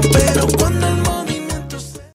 pero cuando el